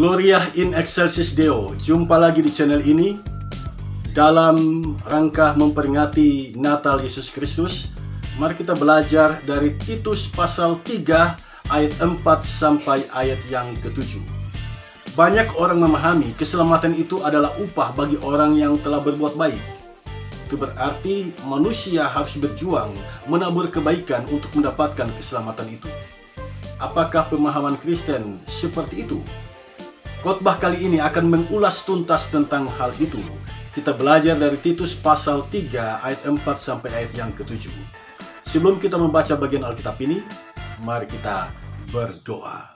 Gloria in Excelsis Deo. Jumpa lagi di channel ini dalam rangka memperingati Natal Yesus Kristus. Mari kita belajar dari Titus pasal 3 ayat 4 sampai ayat yang ke-7. Banyak orang memahami keselamatan itu adalah upah bagi orang yang telah berbuat baik. Itu berarti manusia harus berjuang menabur kebaikan untuk mendapatkan keselamatan itu. Apakah pemahaman Kristen seperti itu? Khotbah kali ini akan mengulas tuntas tentang hal itu. Kita belajar dari Titus pasal 3 ayat 4 sampai ayat yang ke-7. Sebelum kita membaca bagian Alkitab ini, mari kita berdoa.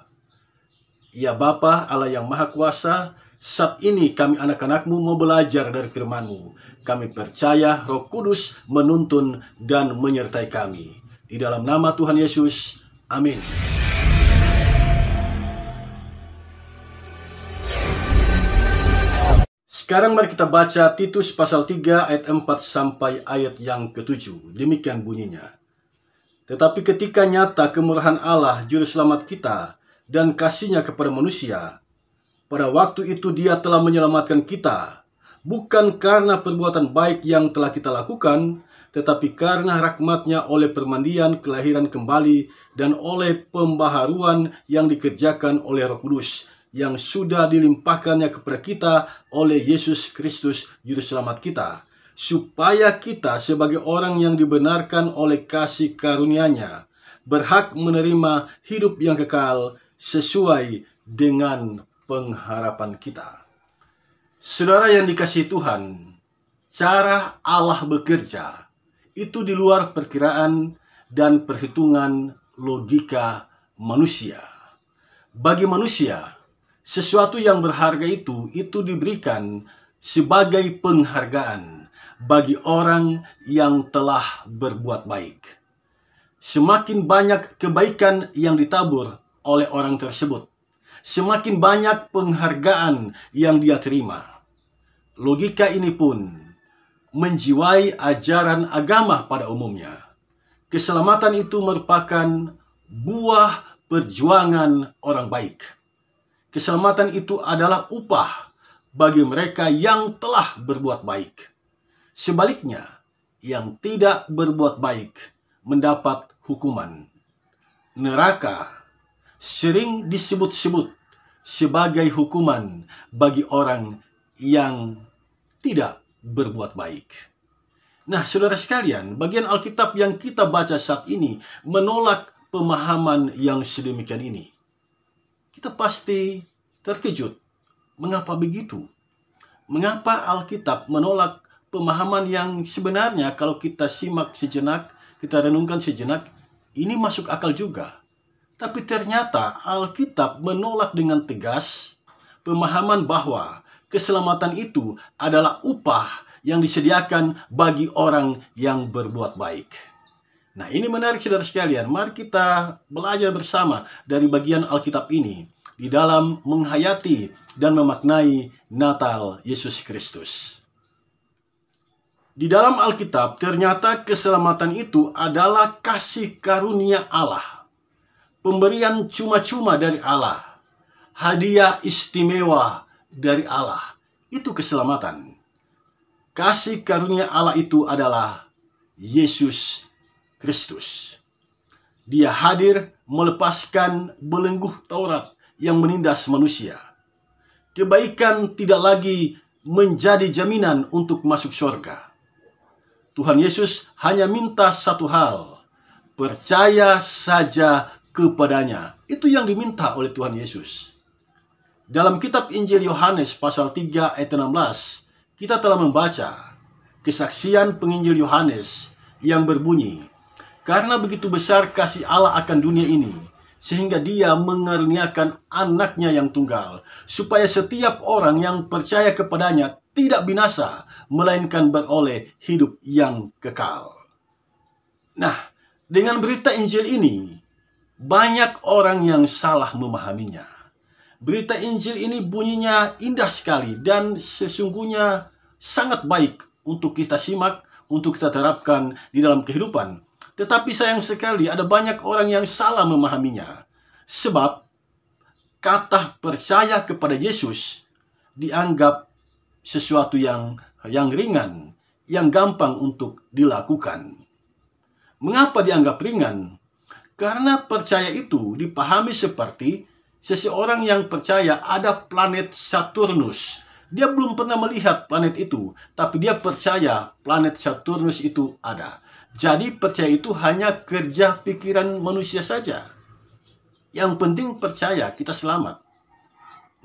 Ya Bapa Allah yang Maha Kuasa, saat ini kami anak-anakmu mau belajar dari firman-Mu. Kami percaya Roh Kudus menuntun dan menyertai kami. Di dalam nama Tuhan Yesus, amin. Sekarang mari kita baca Titus pasal 3 ayat 4 sampai ayat yang ke-7. Demikian bunyinya. Tetapi ketika nyata kemurahan Allah juru selamat kita dan kasihnya kepada manusia, pada waktu itu dia telah menyelamatkan kita, bukan karena perbuatan baik yang telah kita lakukan, tetapi karena rahmatnya oleh permandian kelahiran kembali dan oleh pembaharuan yang dikerjakan oleh roh kudus, yang sudah dilimpahkannya kepada kita oleh Yesus Kristus Juru Selamat kita, supaya kita sebagai orang yang dibenarkan oleh kasih karunia-Nya berhak menerima hidup yang kekal sesuai dengan pengharapan kita. Saudara yang dikasih Tuhan, cara Allah bekerja itu di luar perkiraan dan perhitungan logika manusia. Bagi manusia, sesuatu yang berharga itu itu diberikan sebagai penghargaan bagi orang yang telah berbuat baik. Semakin banyak kebaikan yang ditabur oleh orang tersebut, semakin banyak penghargaan yang dia terima. Logika ini pun menjiwai ajaran agama pada umumnya. Keselamatan itu merupakan buah perjuangan orang baik. Keselamatan itu adalah upah bagi mereka yang telah berbuat baik. Sebaliknya, yang tidak berbuat baik mendapat hukuman. Neraka sering disebut-sebut sebagai hukuman bagi orang yang tidak berbuat baik. Nah, saudara sekalian, bagian Alkitab yang kita baca saat ini menolak pemahaman yang sedemikian ini kita pasti terkejut. Mengapa begitu? Mengapa Alkitab menolak pemahaman yang sebenarnya kalau kita simak sejenak, kita renungkan sejenak, ini masuk akal juga. Tapi ternyata Alkitab menolak dengan tegas pemahaman bahwa keselamatan itu adalah upah yang disediakan bagi orang yang berbuat baik. Nah, ini menarik saudara sekalian. Mari kita belajar bersama dari bagian Alkitab ini di dalam menghayati dan memaknai Natal Yesus Kristus. Di dalam Alkitab ternyata keselamatan itu adalah kasih karunia Allah. Pemberian cuma-cuma dari Allah. Hadiah istimewa dari Allah. Itu keselamatan. Kasih karunia Allah itu adalah Yesus Kristus. Dia hadir melepaskan belenggu Taurat yang menindas manusia. Kebaikan tidak lagi menjadi jaminan untuk masuk surga. Tuhan Yesus hanya minta satu hal, percaya saja kepadanya. Itu yang diminta oleh Tuhan Yesus. Dalam kitab Injil Yohanes pasal 3 ayat 16, kita telah membaca kesaksian penginjil Yohanes yang berbunyi, Karena begitu besar kasih Allah akan dunia ini, sehingga dia mengaruniakan anaknya yang tunggal, supaya setiap orang yang percaya kepadanya tidak binasa, melainkan beroleh hidup yang kekal. Nah, dengan berita Injil ini, banyak orang yang salah memahaminya. Berita Injil ini bunyinya indah sekali dan sesungguhnya sangat baik untuk kita simak, untuk kita terapkan di dalam kehidupan. Tetapi sayang sekali ada banyak orang yang salah memahaminya. Sebab kata percaya kepada Yesus dianggap sesuatu yang yang ringan, yang gampang untuk dilakukan. Mengapa dianggap ringan? Karena percaya itu dipahami seperti seseorang yang percaya ada planet Saturnus. Dia belum pernah melihat planet itu, tapi dia percaya planet Saturnus itu ada. Jadi percaya itu hanya kerja pikiran manusia saja. Yang penting percaya kita selamat.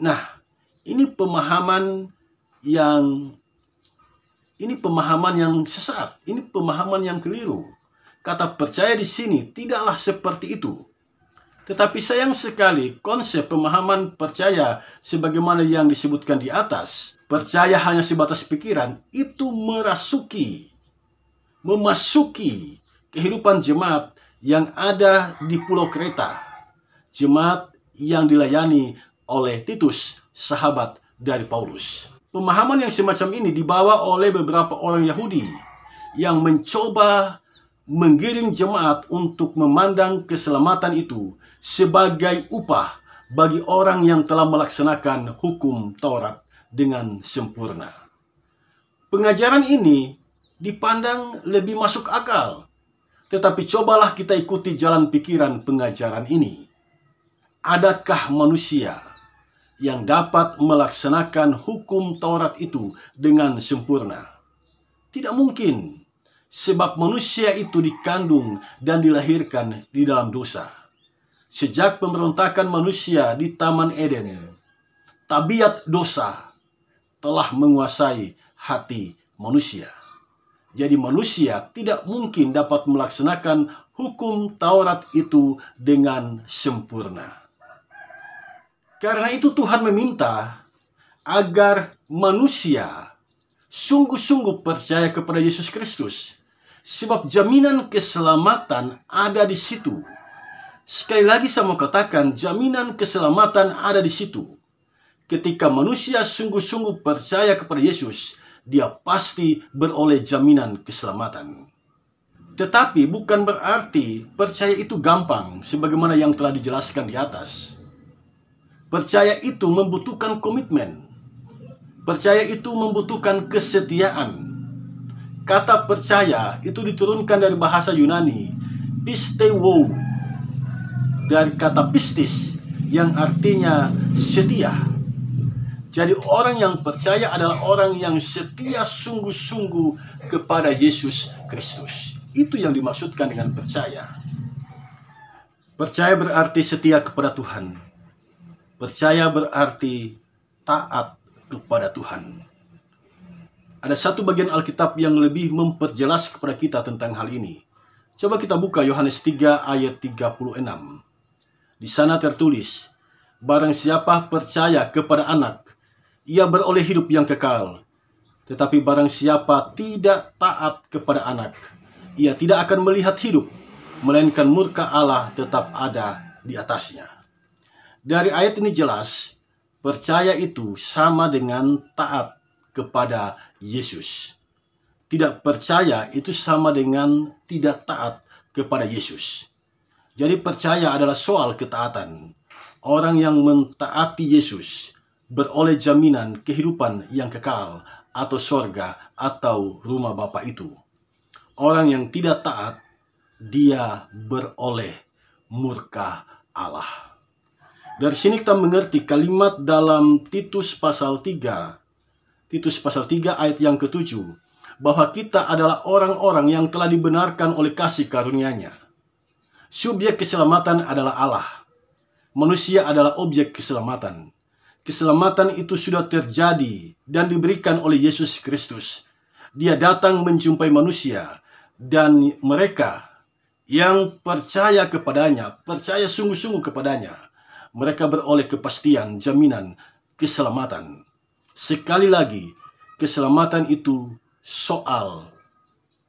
Nah, ini pemahaman yang ini pemahaman yang sesat, ini pemahaman yang keliru. Kata percaya di sini tidaklah seperti itu. Tetapi sayang sekali konsep pemahaman percaya sebagaimana yang disebutkan di atas, percaya hanya sebatas pikiran, itu merasuki, memasuki kehidupan jemaat yang ada di Pulau Kreta. Jemaat yang dilayani oleh Titus, sahabat dari Paulus. Pemahaman yang semacam ini dibawa oleh beberapa orang Yahudi yang mencoba mengirim jemaat untuk memandang keselamatan itu sebagai upah bagi orang yang telah melaksanakan hukum Taurat dengan sempurna. Pengajaran ini dipandang lebih masuk akal, tetapi cobalah kita ikuti jalan pikiran pengajaran ini. Adakah manusia yang dapat melaksanakan hukum Taurat itu dengan sempurna? Tidak mungkin Sebab manusia itu dikandung dan dilahirkan di dalam dosa. Sejak pemberontakan manusia di Taman Eden, tabiat dosa telah menguasai hati manusia. Jadi manusia tidak mungkin dapat melaksanakan hukum Taurat itu dengan sempurna. Karena itu Tuhan meminta agar manusia sungguh-sungguh percaya kepada Yesus Kristus Sebab jaminan keselamatan ada di situ. Sekali lagi saya mau katakan, jaminan keselamatan ada di situ. Ketika manusia sungguh-sungguh percaya kepada Yesus, dia pasti beroleh jaminan keselamatan. Tetapi bukan berarti percaya itu gampang, sebagaimana yang telah dijelaskan di atas. Percaya itu membutuhkan komitmen. Percaya itu membutuhkan kesetiaan Kata percaya itu diturunkan dari bahasa Yunani, pistewo, dari kata pistis yang artinya setia. Jadi orang yang percaya adalah orang yang setia sungguh-sungguh kepada Yesus Kristus. Itu yang dimaksudkan dengan percaya. Percaya berarti setia kepada Tuhan. Percaya berarti taat kepada Tuhan. Ada satu bagian Alkitab yang lebih memperjelas kepada kita tentang hal ini. Coba kita buka Yohanes 3 ayat 36. Di sana tertulis, Barang siapa percaya kepada anak, ia beroleh hidup yang kekal. Tetapi barang siapa tidak taat kepada anak, ia tidak akan melihat hidup, melainkan murka Allah tetap ada di atasnya. Dari ayat ini jelas, percaya itu sama dengan taat kepada Yesus. Tidak percaya itu sama dengan tidak taat kepada Yesus. Jadi percaya adalah soal ketaatan. Orang yang mentaati Yesus beroleh jaminan kehidupan yang kekal atau sorga atau rumah Bapa itu. Orang yang tidak taat, dia beroleh murka Allah. Dari sini kita mengerti kalimat dalam Titus pasal 3 Titus pasal 3 ayat yang ketujuh, bahwa kita adalah orang-orang yang telah dibenarkan oleh kasih karunia-Nya. Subjek keselamatan adalah Allah. Manusia adalah objek keselamatan. Keselamatan itu sudah terjadi dan diberikan oleh Yesus Kristus. Dia datang menjumpai manusia dan mereka yang percaya kepadanya, percaya sungguh-sungguh kepadanya, mereka beroleh kepastian, jaminan, keselamatan. Sekali lagi, keselamatan itu soal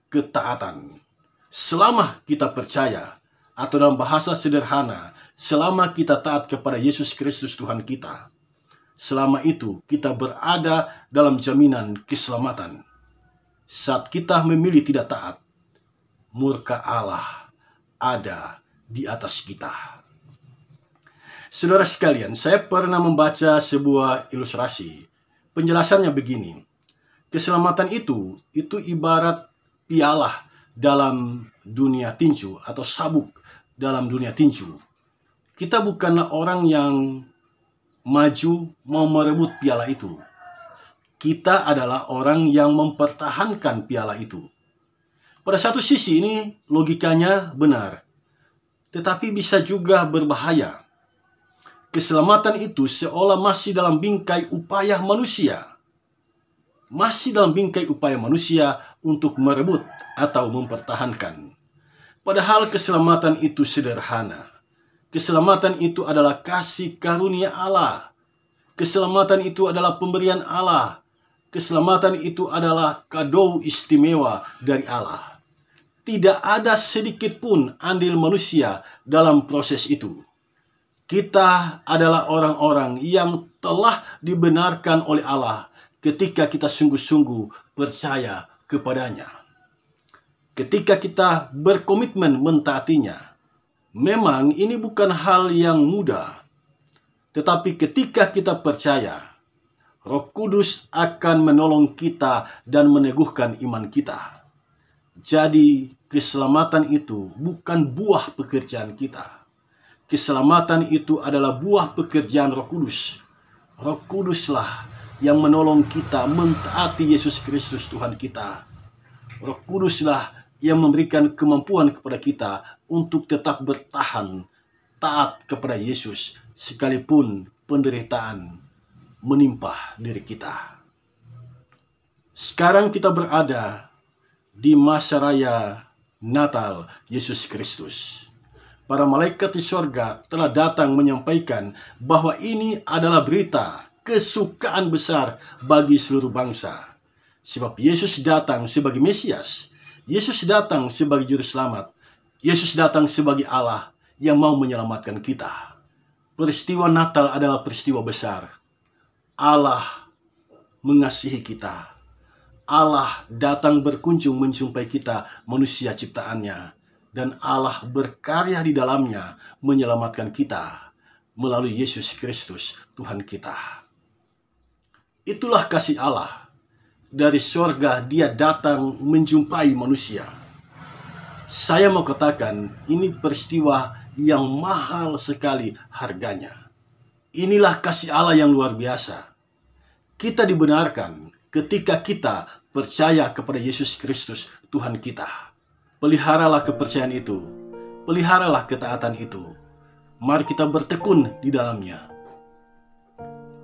ketaatan. Selama kita percaya, atau dalam bahasa sederhana, selama kita taat kepada Yesus Kristus Tuhan kita, selama itu kita berada dalam jaminan keselamatan. Saat kita memilih tidak taat, murka Allah ada di atas kita. Saudara sekalian, saya pernah membaca sebuah ilustrasi. Penjelasannya begini. Keselamatan itu, itu ibarat piala dalam dunia tinju atau sabuk dalam dunia tinju. Kita bukanlah orang yang maju mau merebut piala itu. Kita adalah orang yang mempertahankan piala itu. Pada satu sisi ini logikanya benar, tetapi bisa juga berbahaya keselamatan itu seolah masih dalam bingkai upaya manusia. Masih dalam bingkai upaya manusia untuk merebut atau mempertahankan. Padahal keselamatan itu sederhana. Keselamatan itu adalah kasih karunia Allah. Keselamatan itu adalah pemberian Allah. Keselamatan itu adalah kado istimewa dari Allah. Tidak ada sedikit pun andil manusia dalam proses itu kita adalah orang-orang yang telah dibenarkan oleh Allah ketika kita sungguh-sungguh percaya kepadanya. Ketika kita berkomitmen mentaatinya. Memang ini bukan hal yang mudah. Tetapi ketika kita percaya, Roh Kudus akan menolong kita dan meneguhkan iman kita. Jadi, keselamatan itu bukan buah pekerjaan kita Keselamatan itu adalah buah pekerjaan Roh Kudus. Roh Kuduslah yang menolong kita mentaati Yesus Kristus Tuhan kita. Roh Kuduslah yang memberikan kemampuan kepada kita untuk tetap bertahan taat kepada Yesus sekalipun penderitaan menimpa diri kita. Sekarang kita berada di masa raya Natal Yesus Kristus para malaikat di sorga telah datang menyampaikan bahwa ini adalah berita kesukaan besar bagi seluruh bangsa. Sebab Yesus datang sebagai Mesias, Yesus datang sebagai Juru Selamat, Yesus datang sebagai Allah yang mau menyelamatkan kita. Peristiwa Natal adalah peristiwa besar. Allah mengasihi kita. Allah datang berkunjung menjumpai kita manusia ciptaannya dan Allah berkarya di dalamnya menyelamatkan kita melalui Yesus Kristus Tuhan kita. Itulah kasih Allah. Dari sorga dia datang menjumpai manusia. Saya mau katakan ini peristiwa yang mahal sekali harganya. Inilah kasih Allah yang luar biasa. Kita dibenarkan ketika kita percaya kepada Yesus Kristus Tuhan kita. Peliharalah kepercayaan itu. Peliharalah ketaatan itu. Mari kita bertekun di dalamnya.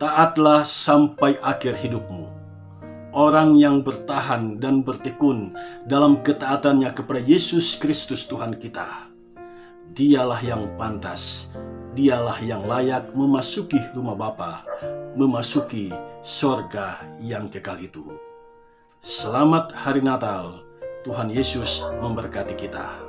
Taatlah sampai akhir hidupmu. Orang yang bertahan dan bertekun dalam ketaatannya kepada Yesus Kristus Tuhan kita. Dialah yang pantas, dialah yang layak memasuki rumah Bapa, memasuki sorga yang kekal itu. Selamat Hari Natal Tuhan Yesus memberkati kita.